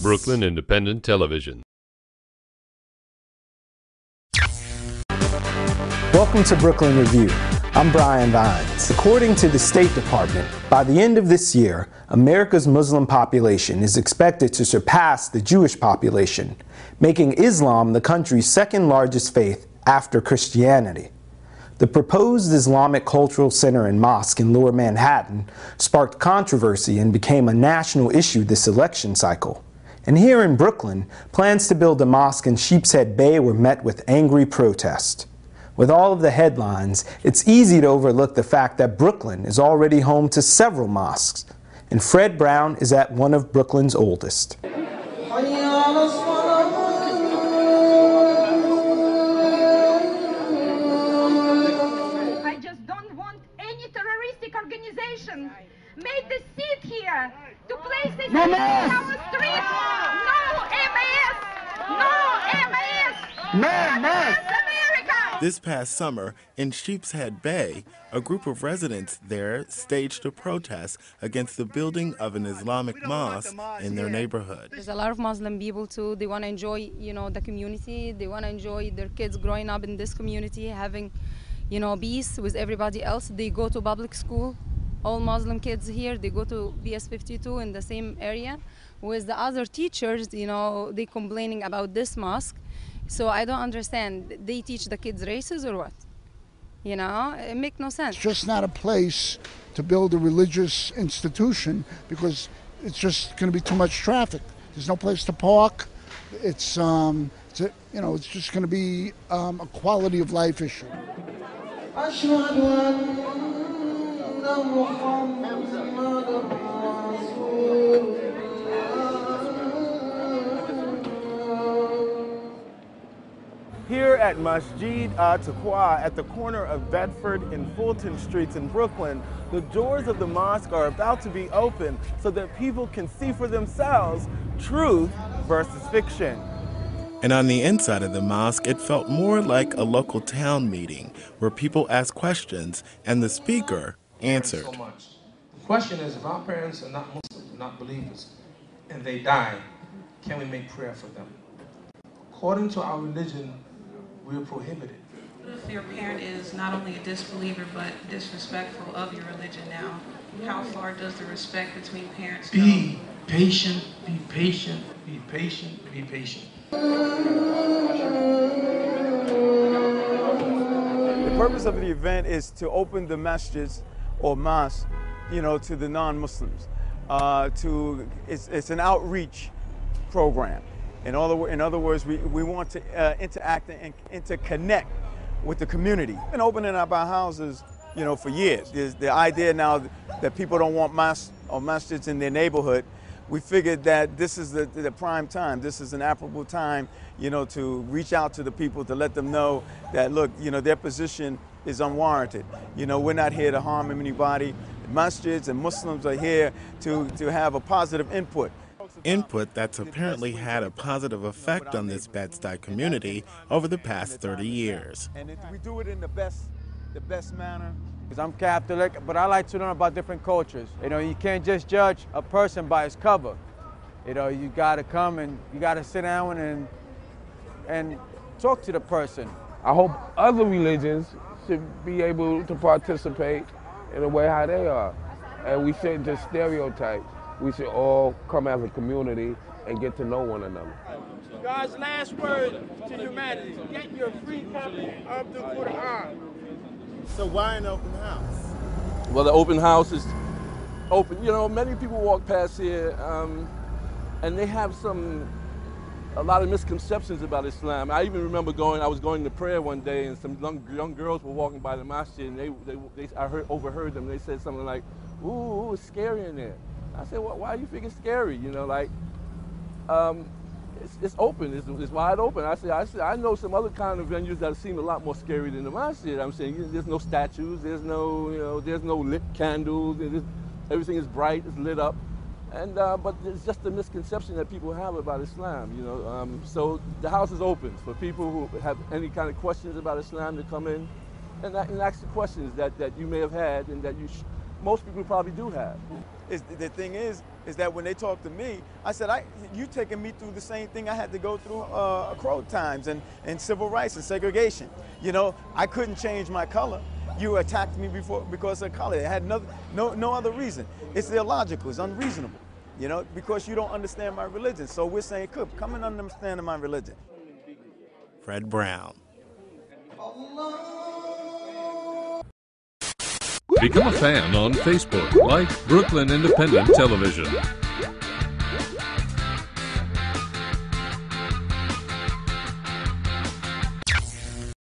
Brooklyn Independent Television. Welcome to Brooklyn Review. I'm Brian Vines. According to the State Department, by the end of this year, America's Muslim population is expected to surpass the Jewish population, making Islam the country's second largest faith after Christianity. The proposed Islamic Cultural Center and Mosque in Lower Manhattan sparked controversy and became a national issue this election cycle. And here in Brooklyn, plans to build a mosque in Sheepshead Bay were met with angry protest. With all of the headlines, it's easy to overlook the fact that Brooklyn is already home to several mosques, and Fred Brown is at one of Brooklyn's oldest. I just don't want any terroristic organization made the seat here to place this No in mask! our streets. No MAS! No MAS! No MAS mask! America! This past summer, in Sheepshead Bay, a group of residents there staged a protest against the building of an Islamic mosque in their neighborhood. There's a lot of Muslim people too. They want to enjoy, you know, the community. They want to enjoy their kids growing up in this community, having, you know, peace with everybody else. They go to public school. All Muslim kids here, they go to PS 52 in the same area. With the other teachers, you know, they complaining about this mosque. So I don't understand. They teach the kids races or what? You know, it make no sense. It's just not a place to build a religious institution because it's just going to be too much traffic. There's no place to park. It's, um, it's a, you know, it's just going to be um, a quality of life issue. أشهد أن محمد At Masjid Taqwa at the corner of Bedford and Fulton Streets in Brooklyn, the doors of the mosque are about to be opened so that people can see for themselves truth versus fiction. And on the inside of the mosque, it felt more like a local town meeting where people asked questions and the speaker answered. So much. The question is, if our parents are not Muslims, not believers, and they die, can we make prayer for them? According to our religion, we are prohibited. What if your parent is not only a disbeliever but disrespectful of your religion now? How far does the respect between parents go? Be patient, be patient, be patient, be patient. The purpose of the event is to open the masjids or mosques, you know, to the non-Muslims. Uh, to it's, it's an outreach program. In other, wo- in other words, we, we want to uh, interact and interconnect with the community. We've been opening up our houses, you know, for years. There's the idea now that people don't want mosques or masjids in their neighborhood. We figured that this is the, the prime time. This is an applicable time, you know, to reach out to the people to let them know that, look, you know, their position is unwarranted. You know, we're not here to harm anybody. Masjids and Muslims are here to, to have a positive input. Input that's apparently had a positive effect on this Bed-Stuy community over the past 30 years. And it, we do it in the best, the best manner. Because I'm Catholic, but I like to learn about different cultures. You know, you can't just judge a person by his cover. You know, you got to come and you got to sit down and and talk to the person. I hope other religions should be able to participate in the way how they are. And we shouldn't just stereotype. We should all come as a community and get to know one another. God's last word to humanity. Get your free copy of the Quran. So why an open house? Well, the open house is open. You know, many people walk past here, um, and they have some, a lot of misconceptions about Islam. I even remember going, I was going to prayer one day, and some young, young girls were walking by the masjid, and they, they, they I heard, overheard them. They said something like, "Ooh, ooh, it's scary in there." I said, well, "Why do you think it's scary?" You know, like, um, it's, it's open. It's, it's wide open. I said, I said, I know some other kind of venues that seem a lot more scary than the masjid. I'm saying there's no statues, there's no, you know, there's no lit candles. There's, everything is bright, it's lit up, and uh, but it's just a misconception that people have about Islam. You know, um, so the house is open for people who have any kind of questions about Islam to come in and, and ask the questions that, that you may have had and that you most people probably do have. Is the thing is, is that when they talk to me, I said, I, you taking me through the same thing I had to go through uh, Crow times and, and civil rights and segregation. You know, I couldn't change my color. You attacked me before because of color. It had no, no, no other reason. It's illogical. It's unreasonable. You know, because you don't understand my religion. So we're saying, come, come and understand my religion. Fred Brown. Become a fan on Facebook, like Brooklyn Independent Television.